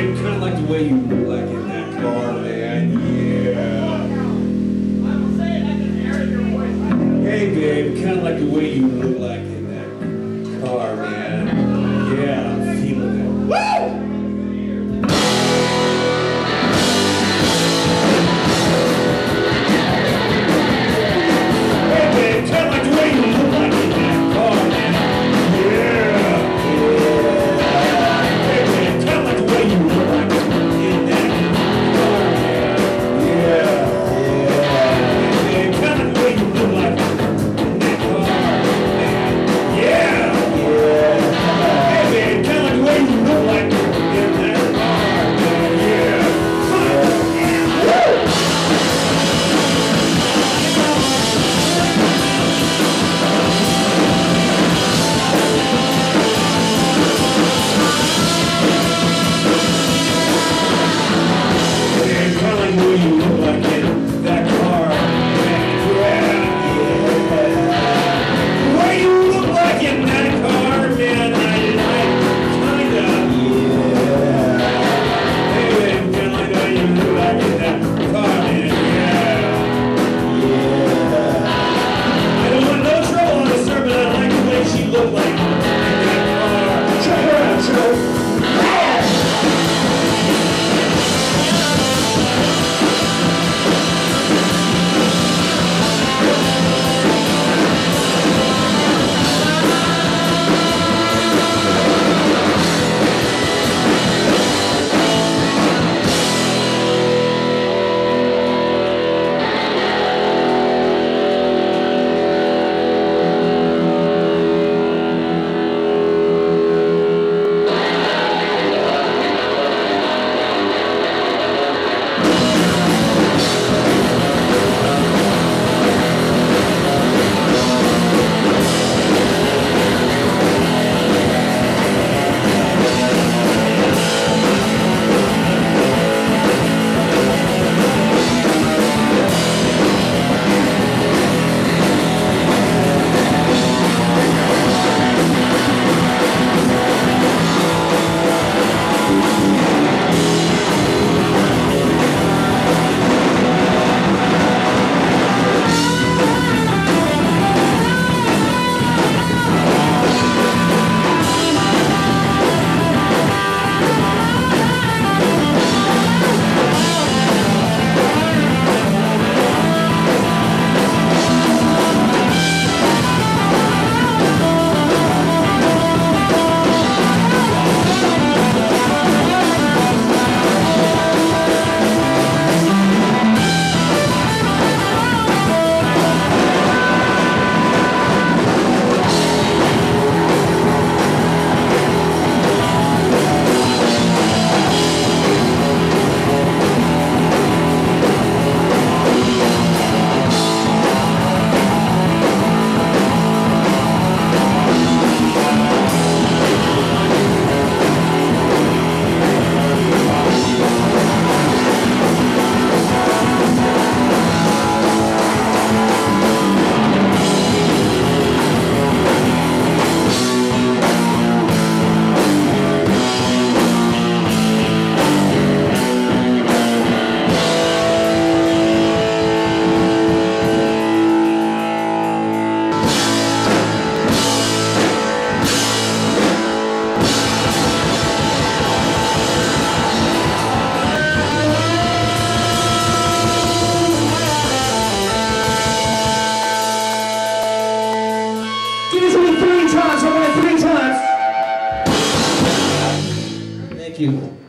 babe. Kind of like the way you look like in that car, man. Yeah. I'm saying I can hear your voice. Hey, babe. Kind of like the way you look like in that car, man. кинул.